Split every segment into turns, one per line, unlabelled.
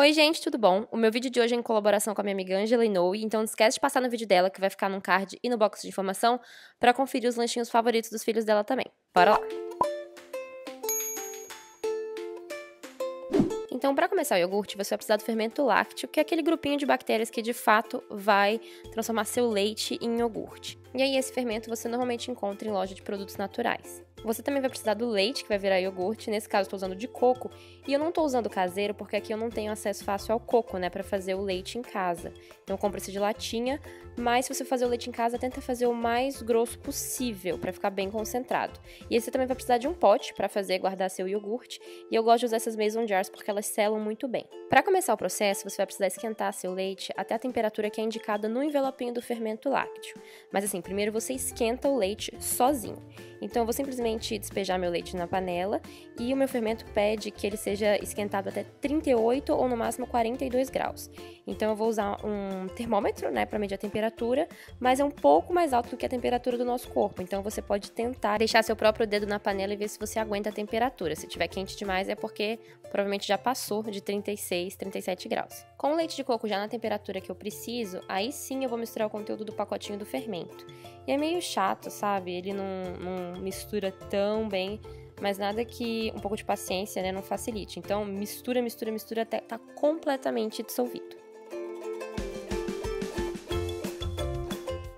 Oi, gente, tudo bom? O meu vídeo de hoje é em colaboração com a minha amiga Angela Inoue, então não esquece de passar no vídeo dela, que vai ficar no card e no box de informação, para conferir os lanchinhos favoritos dos filhos dela também. Bora lá! Então, para começar o iogurte, você vai precisar do fermento lácteo, que é aquele grupinho de bactérias que de fato vai transformar seu leite em iogurte. E aí, esse fermento você normalmente encontra em loja de produtos naturais. Você também vai precisar do leite, que vai virar iogurte. Nesse caso, estou usando de coco. E eu não estou usando caseiro, porque aqui eu não tenho acesso fácil ao coco, né? Para fazer o leite em casa. Então, eu compro esse de latinha. Mas, se você fazer o leite em casa, tenta fazer o mais grosso possível, para ficar bem concentrado. E aí, você também vai precisar de um pote para fazer guardar seu iogurte. E eu gosto de usar essas mason jars, porque elas selam muito bem. Para começar o processo, você vai precisar esquentar seu leite até a temperatura que é indicada no envelopinho do fermento lácteo. Mas, assim, primeiro você esquenta o leite sozinho. Então eu vou simplesmente despejar meu leite na panela e o meu fermento pede que ele seja esquentado até 38 ou no máximo 42 graus. Então eu vou usar um termômetro, né, para medir a temperatura, mas é um pouco mais alto do que a temperatura do nosso corpo. Então você pode tentar deixar seu próprio dedo na panela e ver se você aguenta a temperatura. Se tiver quente demais é porque provavelmente já passou de 36, 37 graus. Com o leite de coco já na temperatura que eu preciso, aí sim eu vou misturar o conteúdo do pacotinho do fermento. E é meio chato, sabe? Ele não, não mistura tão bem, mas nada que um pouco de paciência né, não facilite. Então, mistura, mistura, mistura até tá completamente dissolvido.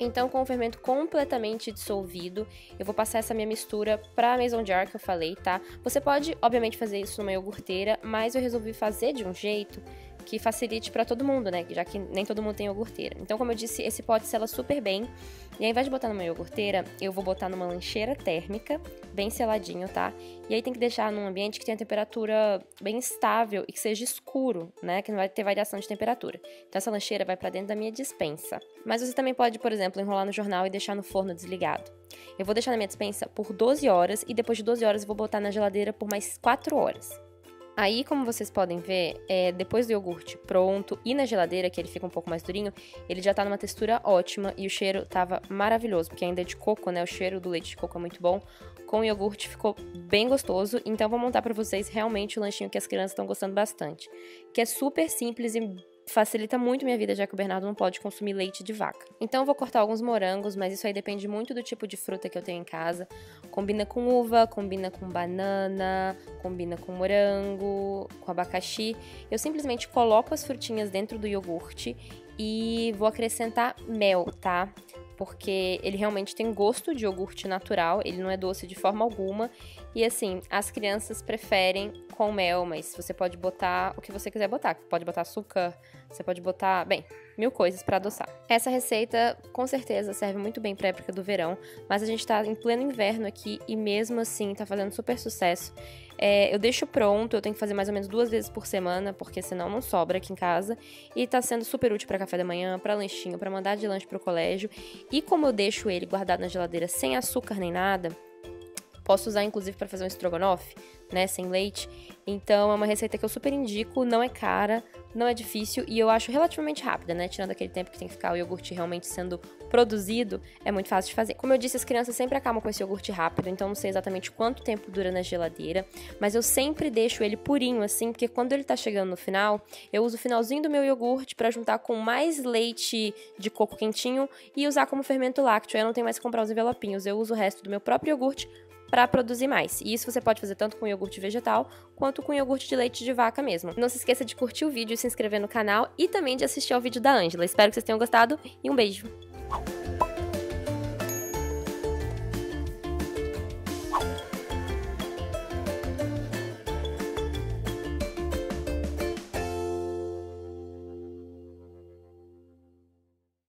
Então, com o fermento completamente dissolvido, eu vou passar essa minha mistura para a mason jar que eu falei, tá? Você pode, obviamente, fazer isso numa iogurteira, mas eu resolvi fazer de um jeito que facilite para todo mundo, né? Já que nem todo mundo tem iogurteira. Então, como eu disse, esse pote sela super bem. E ao invés de botar numa iogurteira, eu vou botar numa lancheira térmica, bem seladinho, tá? E aí tem que deixar num ambiente que tenha temperatura bem estável e que seja escuro, né? Que não vai ter variação de temperatura. Então, essa lancheira vai para dentro da minha dispensa. Mas você também pode, por exemplo, enrolar no jornal e deixar no forno desligado. Eu vou deixar na minha dispensa por 12 horas e depois de 12 horas eu vou botar na geladeira por mais 4 horas. Aí, como vocês podem ver, é, depois do iogurte pronto e na geladeira, que ele fica um pouco mais durinho, ele já tá numa textura ótima e o cheiro tava maravilhoso, porque ainda é de coco, né? O cheiro do leite de coco é muito bom. Com o iogurte ficou bem gostoso, então vou montar para vocês realmente o lanchinho que as crianças estão gostando bastante. Que é super simples e facilita muito minha vida, já que o Bernardo não pode consumir leite de vaca. Então eu vou cortar alguns morangos, mas isso aí depende muito do tipo de fruta que eu tenho em casa. Combina com uva, combina com banana, combina com morango, com abacaxi. Eu simplesmente coloco as frutinhas dentro do iogurte e vou acrescentar mel, tá? Porque ele realmente tem gosto de iogurte natural, ele não é doce de forma alguma. E assim, as crianças preferem com mel, mas você pode botar o que você quiser botar. Pode botar açúcar, você pode botar, bem, mil coisas para adoçar. Essa receita com certeza serve muito bem para época do verão, mas a gente tá em pleno inverno aqui e mesmo assim tá fazendo super sucesso. É, eu deixo pronto, eu tenho que fazer mais ou menos duas vezes por semana, porque senão não sobra aqui em casa. E tá sendo super útil para café da manhã, para lanchinho, para mandar de lanche pro colégio. E como eu deixo ele guardado na geladeira sem açúcar nem nada, Posso usar inclusive para fazer um estrogonofe, né, sem leite. Então é uma receita que eu super indico, não é cara, não é difícil e eu acho relativamente rápida, né? Tirando aquele tempo que tem que ficar o iogurte realmente sendo produzido, é muito fácil de fazer. Como eu disse, as crianças sempre acabam com esse iogurte rápido, então não sei exatamente quanto tempo dura na geladeira, mas eu sempre deixo ele purinho assim, porque quando ele tá chegando no final, eu uso o finalzinho do meu iogurte para juntar com mais leite de coco quentinho e usar como fermento lácteo. Eu não tenho mais que comprar os envelopinhos, eu uso o resto do meu próprio iogurte para produzir mais. E isso você pode fazer tanto com iogurte vegetal quanto com iogurte de leite de vaca mesmo. Não se esqueça de curtir o vídeo, se inscrever no canal e também de assistir ao vídeo da Ângela. Espero que vocês tenham gostado e um beijo!